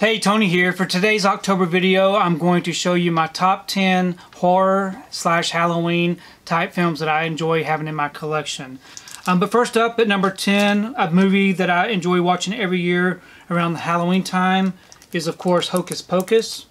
Hey, Tony here. For today's October video, I'm going to show you my top 10 horror slash Halloween type films that I enjoy having in my collection. Um, but first up at number 10, a movie that I enjoy watching every year around the Halloween time is of course Hocus Pocus.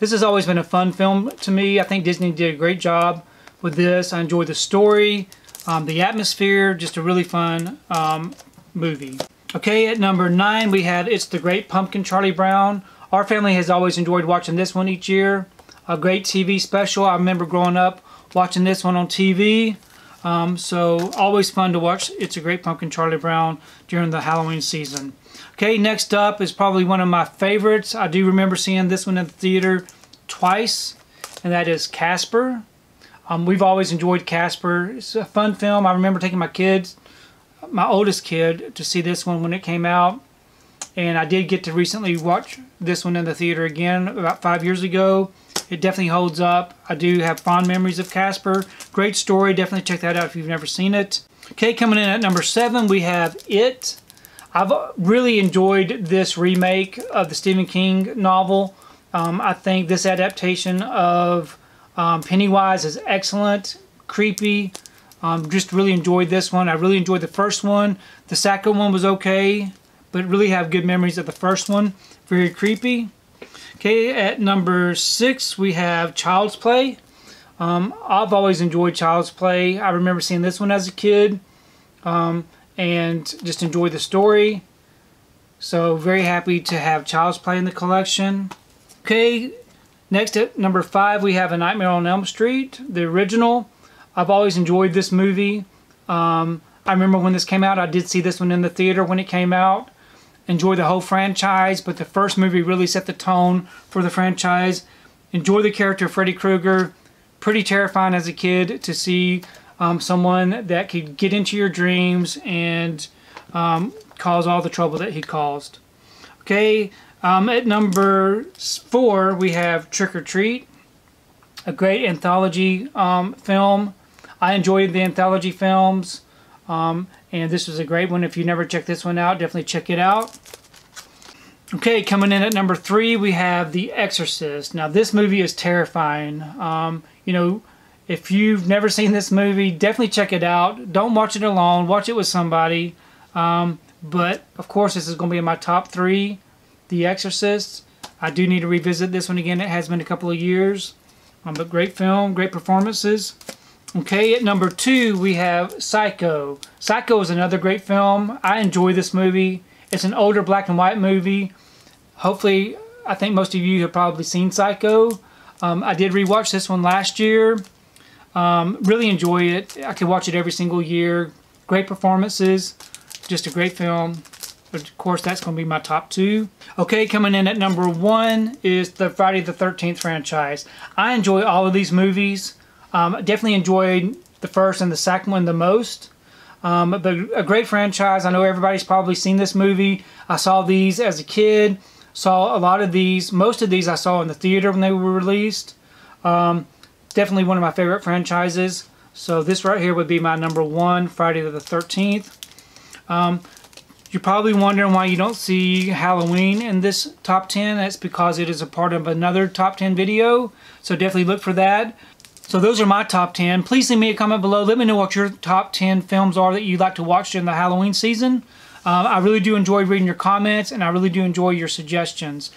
This has always been a fun film to me. I think Disney did a great job with this. I enjoy the story, um, the atmosphere, just a really fun um, movie. Okay, at number nine, we had It's the Great Pumpkin, Charlie Brown. Our family has always enjoyed watching this one each year. A great TV special. I remember growing up watching this one on TV. Um, so always fun to watch It's a Great Pumpkin, Charlie Brown during the Halloween season. Okay, next up is probably one of my favorites. I do remember seeing this one in the theater twice, and that is Casper. Um, we've always enjoyed Casper. It's a fun film. I remember taking my kids my oldest kid to see this one when it came out. And I did get to recently watch this one in the theater again about five years ago. It definitely holds up. I do have fond memories of Casper. Great story. Definitely check that out if you've never seen it. Okay, coming in at number seven, we have It. I've really enjoyed this remake of the Stephen King novel. Um, I think this adaptation of um, Pennywise is excellent, creepy, um, just really enjoyed this one. I really enjoyed the first one. The second one was okay, but really have good memories of the first one. Very creepy. Okay, at number six, we have Child's Play. Um, I've always enjoyed Child's Play. I remember seeing this one as a kid um, and just enjoyed the story. So very happy to have Child's Play in the collection. Okay, next at number five, we have A Nightmare on Elm Street, the original. I've always enjoyed this movie. Um, I remember when this came out, I did see this one in the theater when it came out. Enjoy the whole franchise, but the first movie really set the tone for the franchise. Enjoy the character of Freddy Krueger. Pretty terrifying as a kid to see um, someone that could get into your dreams and um, cause all the trouble that he caused. Okay, um, at number four, we have Trick 'r Treat, a great anthology um, film I enjoyed the anthology films, um, and this was a great one. If you never checked this one out, definitely check it out. Okay, coming in at number three, we have The Exorcist. Now, this movie is terrifying. Um, you know, if you've never seen this movie, definitely check it out. Don't watch it alone. Watch it with somebody. Um, but, of course, this is going to be in my top three, The Exorcist. I do need to revisit this one again. It has been a couple of years. Um, but great film, great performances. Okay, at number two, we have Psycho. Psycho is another great film. I enjoy this movie. It's an older black and white movie. Hopefully, I think most of you have probably seen Psycho. Um, I did rewatch this one last year. Um, really enjoy it. I could watch it every single year. Great performances. Just a great film. Of course, that's going to be my top two. Okay, coming in at number one is the Friday the 13th franchise. I enjoy all of these movies. Um, definitely enjoyed the first and the second one the most. Um, but a great franchise. I know everybody's probably seen this movie. I saw these as a kid. Saw a lot of these. Most of these I saw in the theater when they were released. Um, definitely one of my favorite franchises. So this right here would be my number one, Friday the 13th. Um, you're probably wondering why you don't see Halloween in this top 10. That's because it is a part of another top 10 video. So definitely look for that. So those are my top 10. Please leave me a comment below. Let me know what your top 10 films are that you'd like to watch during the Halloween season. Uh, I really do enjoy reading your comments and I really do enjoy your suggestions.